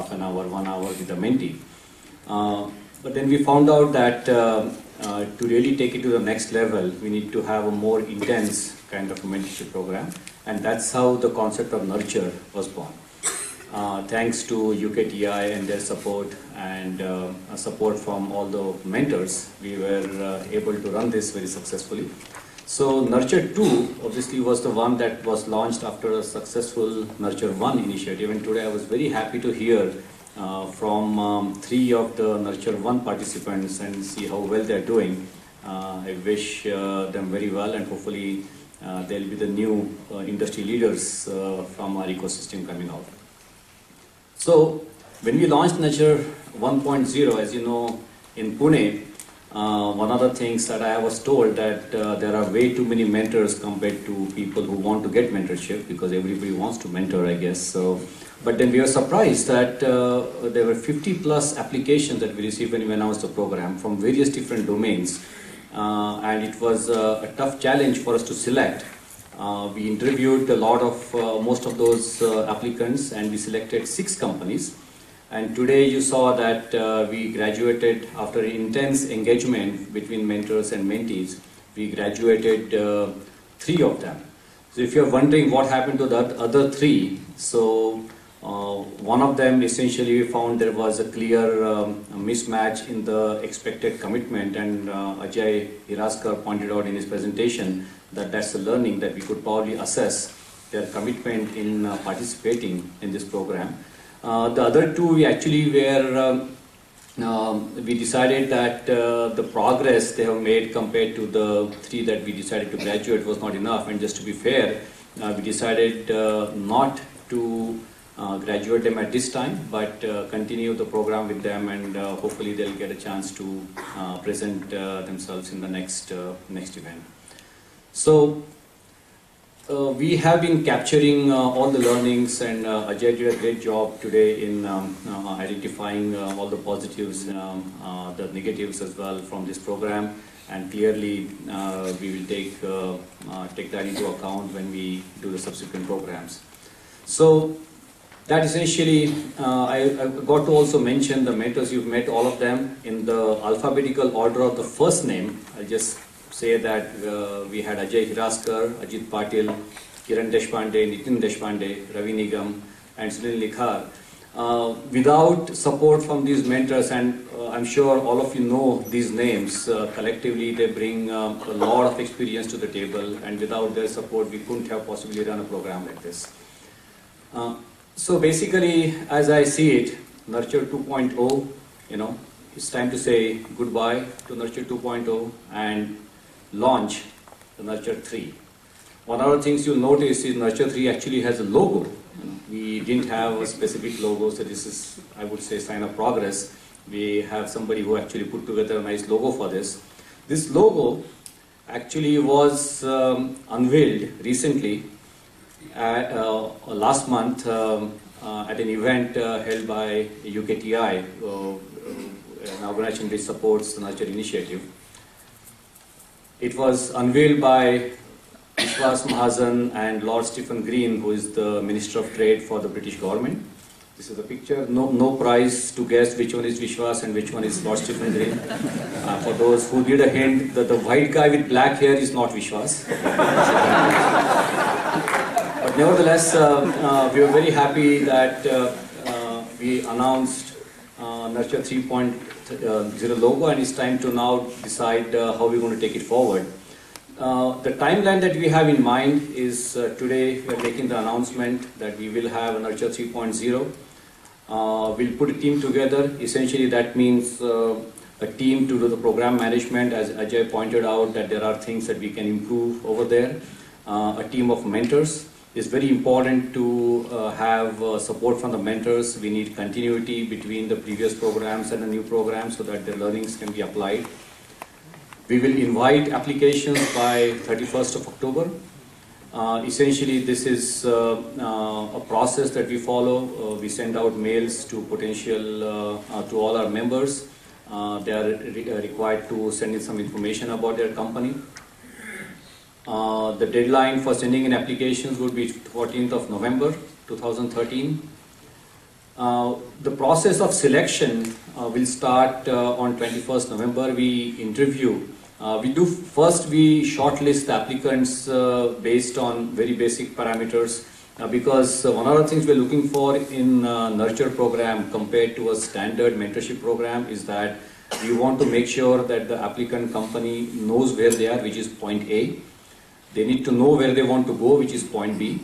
half an hour, one hour with a mentee. Uh, but then we found out that uh, uh, to really take it to the next level, we need to have a more intense kind of mentorship program. And that's how the concept of nurture was born. Uh, thanks to UKTI and their support and uh, support from all the mentors, we were uh, able to run this very successfully. So Nurture 2 obviously was the one that was launched after a successful Nurture 1 initiative and today I was very happy to hear uh, from um, three of the Nurture 1 participants and see how well they're doing. Uh, I wish uh, them very well and hopefully uh, they'll be the new uh, industry leaders uh, from our ecosystem coming out. So when we launched Nurture 1.0, as you know, in Pune, uh, one of the things that I was told that uh, there are way too many mentors compared to people who want to get mentorship because everybody wants to mentor, I guess. So but then we were surprised that uh, there were 50 plus applications that we received when we announced the program from various different domains. Uh, and it was uh, a tough challenge for us to select. Uh, we interviewed a lot of, most of those applicants and we selected six companies. And today you saw that we graduated after intense engagement between mentors and mentees. We graduated three of them. So if you're wondering what happened to the other three, so uh, one of them essentially we found there was a clear um, mismatch in the expected commitment and uh, Ajay Hiraskar pointed out in his presentation that that's a learning that we could probably assess their commitment in uh, participating in this program. Uh, the other two we actually were, um, um we decided that uh, the progress they have made compared to the three that we decided to graduate was not enough and just to be fair, uh, we decided not to uh, graduate them at this time, but uh, continue the program with them and uh, hopefully they'll get a chance to present themselves in the next, next event. So uh, we have been capturing uh, all the learnings and uh, Ajay did a great job today in um, identifying all the positives, um, the negatives as well from this program and clearly we will take, take that into account when we do the subsequent programs. So that essentially, uh, I, I, got to also mention the mentors, you've met all of them in the alphabetical order of the first name. I'll just say that uh, we had Ajay Hiraskar, Ajit Patil, Kiran Deshpande, Nitin Deshpande, Ravi Nigam, and Sunil Likhar. Uh, without support from these mentors, and uh, I'm sure all of you know these names, uh, collectively they bring uh, a lot of experience to the table, and without their support, we couldn't have possibly run a program like this. Uh, so basically, as I see it, Nurture 2.0, you know, it's time to say goodbye to Nurture 2.0 and launch the Nurture 3. One of the things you'll notice is Nurture 3 actually has a logo. We didn't have a specific logo, so this is, I would say, sign of progress. We have somebody who actually put together a nice logo for this. This logo actually was um, unveiled recently uh, last month um, uh, at an event uh, held by UKTI, an organization which supports the Nurture Initiative. It was unveiled by Vishwas Mahajan and Lord Stephen Green, who is the Minister of Trade for the British government. This is a picture. No, no prize to guess which one is Vishwas and which one is Lord Stephen Green. Uh, for those who need a hint, that the white guy with black hair is not Vishwas. But nevertheless, uh, uh, we are very happy that uh, we announced Nurture 3.0 logo and it's time to now decide how we're going to take it forward. Uh, the timeline that we have in mind is uh, today we are making the announcement that we will have Nurture 3.0. Uh, we'll put a team together. Essentially that means a team to do the program management as Ajay pointed out that there are things that we can improve over there. a team of mentors it's very important to uh, have uh, support from the mentors. We need continuity between the previous programs and the new programs so that the learnings can be applied. We will invite applications by 31st of October. Uh, essentially, this is uh, uh, a process that we follow. Uh, we send out mails to potential, to all our members. they are re required to send in some information about their company. Uh, the deadline for sending in applications would be 14th of November 2013. Uh, the process of selection uh, will start uh, on 21st November. We interview. Uh, we do first we shortlist the applicants based on very basic parameters because one of the things we're looking for in nurture program compared to a standard mentorship program is that we want to make sure that the applicant company knows where they are, which is point A. They need to know where they want to go, which is point B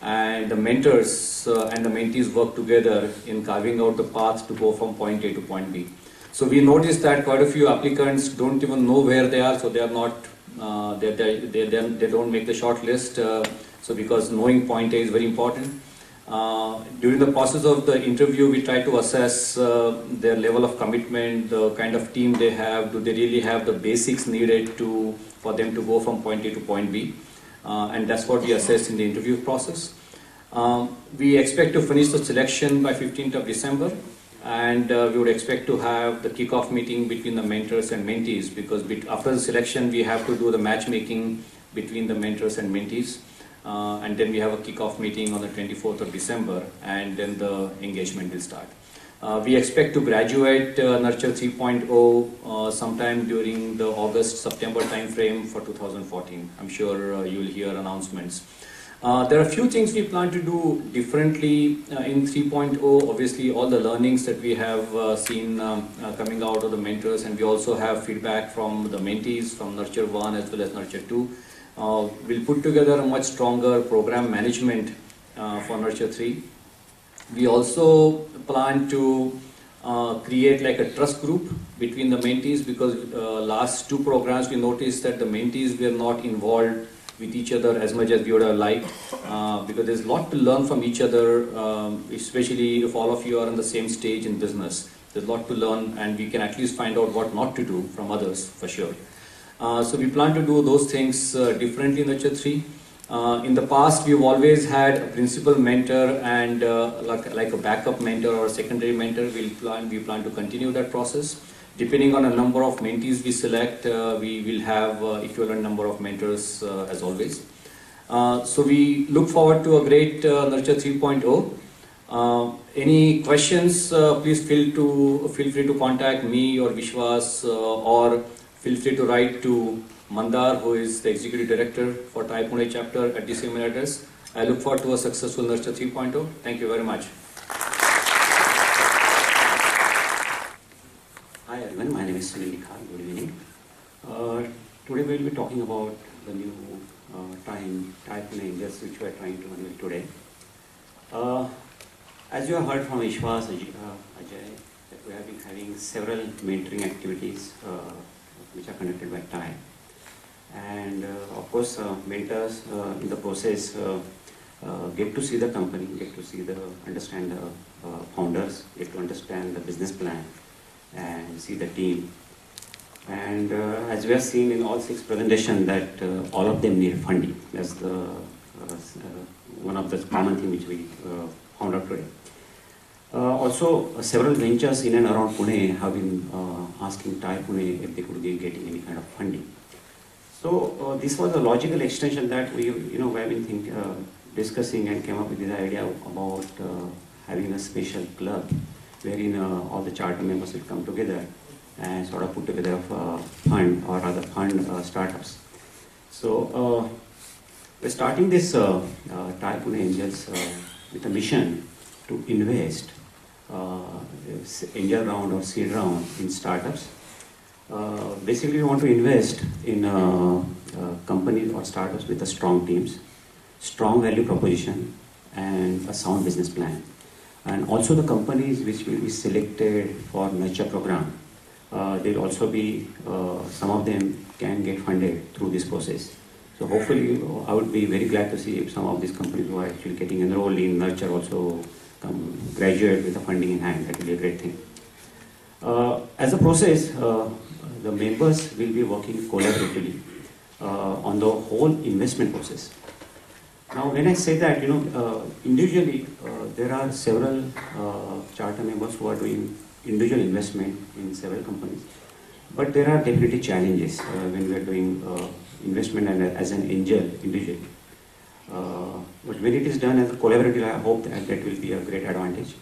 and the mentors uh, and the mentees work together in carving out the path to go from point A to point B. So we noticed that quite a few applicants don't even know where they are, so they are not, uh, they, they, they, they, don't make the short list. Uh, so because knowing point A is very important. Uh, during the process of the interview, we try to assess uh, their level of commitment, the kind of team they have, do they really have the basics needed to, for them to go from point A to point B. Uh, and that's what we assess in the interview process. Um, we expect to finish the selection by 15th of December and uh, we would expect to have the kickoff meeting between the mentors and mentees because after the selection we have to do the matchmaking between the mentors and mentees uh, and then we have a kickoff meeting on the 24th of December and then the engagement will start. Uh, we expect to graduate uh, Nurture 3.0 uh, sometime during the August-September timeframe for 2014. I'm sure uh, you will hear announcements. Uh, there are a few things we plan to do differently in 3.0. Obviously, all the learnings that we have seen um, coming out of the mentors, and we also have feedback from the mentees from Nurture 1 as well as Nurture 2. We'll put together a much stronger program management for Nurture 3. We also plan to uh, create like a trust group between the mentees because uh, last two programs we noticed that the mentees were not involved with each other as much as we would have liked uh, because there's a lot to learn from each other, um, especially if all of you are on the same stage in business. There's a lot to learn and we can at least find out what not to do from others for sure. Uh, so we plan to do those things uh, differently in Nurture 3. Uh, in the past, we've always had a principal mentor and uh, like, like a backup mentor or a secondary mentor. We'll plan, we plan to continue that process. Depending on the number of mentees we select, uh, we will have uh, equivalent number of mentors as always. So we look forward to a great Nurture 3.0. any questions, please feel, to, feel free to contact me or Vishwas or feel free to write to Mandar, who is the Executive Director for TiE Pune chapter at same address. I look forward to a successful Nurture 3.0. Thank you very much. Hi everyone, my name is Sunil Nikhar. Good evening. Uh, today we will be talking about the new uh, TiE Pune Angels which we are trying to unveil today. Uh, as you have heard from Vishwas, Ajay, that we have been having several mentoring activities uh, which are conducted by TiE and uh, of course uh, mentors uh, in the process uh, uh, get to see the company, get to see the understand the uh, founders, get to understand the business plan and see the team. And as we have seen in all six presentations that all of them need funding. That's the one of the common thing which we found out today. Also, several ventures in and around Pune have been asking TiE Pune if they could be getting any kind of funding. So uh, this was a logical extension that we, you know, we have been think, uh, discussing and came up with this idea about uh, having a special club wherein uh, all the charter members will come together and sort of put together a uh, fund or rather fund uh, startups. So we're starting this uh, TiE Pune Angels with a mission to invest angel round or seed round in startups uh, basically, we want to invest in uh, uh, companies or startups with a strong teams, strong value proposition, and a sound business plan. And also the companies which will be selected for nurture program, uh, they'll also be, uh, some of them can get funded through this process. So hopefully, I would be very glad to see if some of these companies who are actually getting enrolled in nurture also come graduate with the funding in hand. That will be a great thing. Uh, as a process, the members will be working collaboratively uh, on the whole investment process. Now, when I say that, you know, uh, individually, uh, there are several uh, charter members who are doing individual investment in several companies, but there are definitely challenges uh, when we are doing uh, investment and as an angel individually. Uh, but when it is done as a collaborative, I hope that that will be a great advantage.